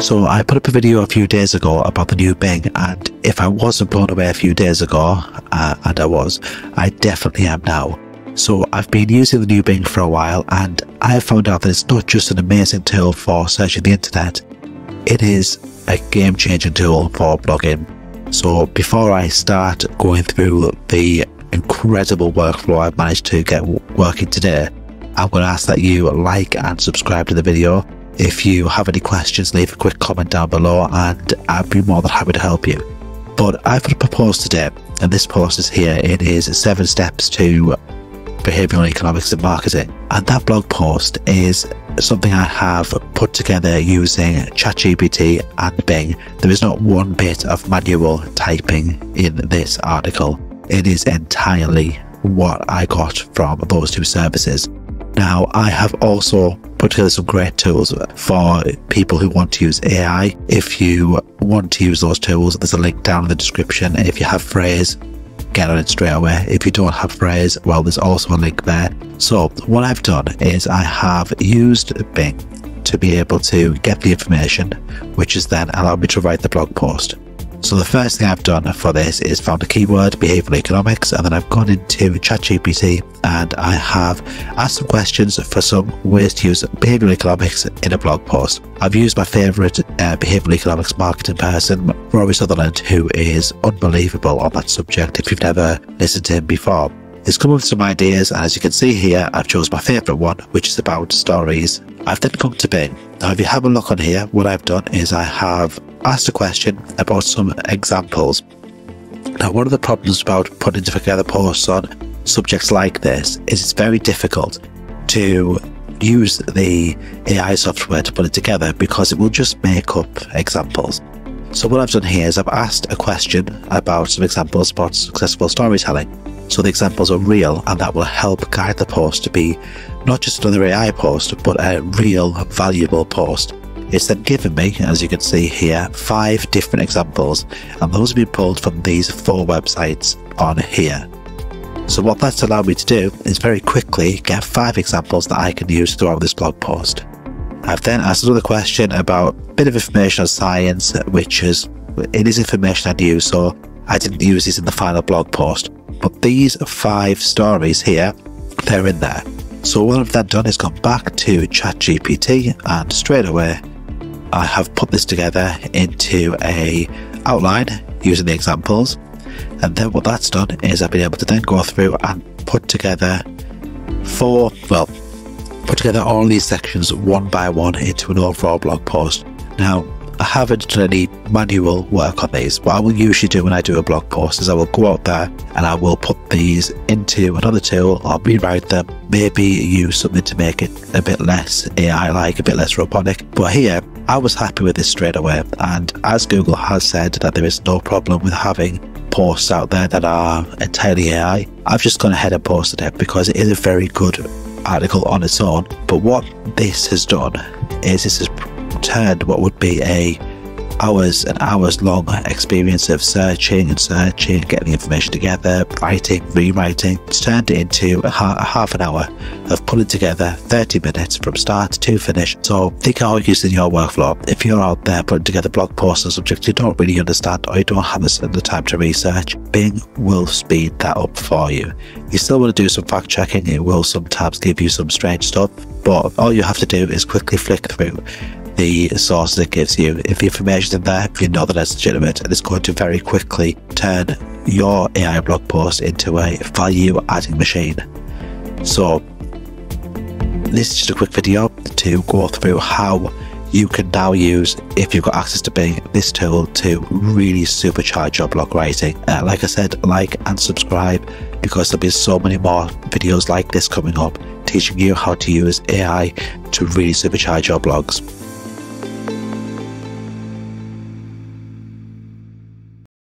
So I put up a video a few days ago about the new Bing and if I wasn't blown away a few days ago, uh, and I was, I definitely am now. So I've been using the new Bing for a while and I have found out that it's not just an amazing tool for searching the internet, it is a game changing tool for blogging. So before I start going through the incredible workflow I've managed to get working today, I'm going to ask that you like and subscribe to the video. If you have any questions, leave a quick comment down below and I'd be more than happy to help you. But I've put a post today, and this post is here. It is seven steps to behavioral economics and marketing. And that blog post is something I have put together using ChatGPT and Bing. There is not one bit of manual typing in this article. It is entirely what I got from those two services. Now, I have also put together some great tools for people who want to use AI. If you want to use those tools, there's a link down in the description. And if you have Frase, get on it straight away. If you don't have Frase, well, there's also a link there. So what I've done is I have used Bing to be able to get the information, which has then allowed me to write the blog post. So the first thing I've done for this is found a keyword, behavioral economics, and then I've gone into ChatGPT and I have asked some questions for some ways to use behavioral economics in a blog post. I've used my favourite uh, behavioral economics marketing person, Rory Sutherland, who is unbelievable on that subject if you've never listened to him before. He's come up with some ideas, and as you can see here, I've chose my favourite one, which is about stories. I've then come to Bing. Now, if you have a look on here, what I've done is I have asked a question about some examples. Now, one of the problems about putting together posts on subjects like this is it's very difficult to use the AI software to put it together because it will just make up examples. So what I've done here is I've asked a question about some examples about successful storytelling. So the examples are real and that will help guide the post to be not just another AI post, but a real valuable post. It's then given me, as you can see here, five different examples, and those have been pulled from these four websites on here. So what that's allowed me to do is very quickly get five examples that I can use throughout this blog post. I've then asked another question about a bit of information on science, which is it is information I'd use, so I didn't use these in the final blog post. But these five stories here, they're in there. So what I've then done is gone back to ChatGPT and straight away I have put this together into a outline using the examples and then what that's done is I've been able to then go through and put together four well put together all these sections one by one into an overall blog post now I haven't done any manual work on these. What I will usually do when I do a blog post is I will go out there and I will put these into another tool or rewrite them, maybe use something to make it a bit less AI like, a bit less robotic. But here, I was happy with this straight away. And as Google has said that there is no problem with having posts out there that are entirely AI, I've just gone ahead and posted it because it is a very good article on its own. But what this has done is this has turned what would be a hours and hours long experience of searching and searching, getting information together, writing, rewriting. It's turned into a, ha- a, half an hour of pulling together 30 minutes from start to finish. So think how in your workflow. If you're out there putting together blog posts on subjects you don't really understand or you don't have the time to research, Bing will speed that up for you. You still want to do some fact checking, it will sometimes give you some strange stuff, but all you have to do is quickly flick through the sources it gives you. If the information in there, you know that it's legitimate, it's going to very quickly turn your AI blog post into a value adding machine. So, this is just a quick video to go through how you can now use, if you've got access to Bing, this tool to really supercharge your blog writing. Uh, like I said, like and subscribe because there'll be so many more videos like this coming up teaching you how to use AI to really supercharge your blogs.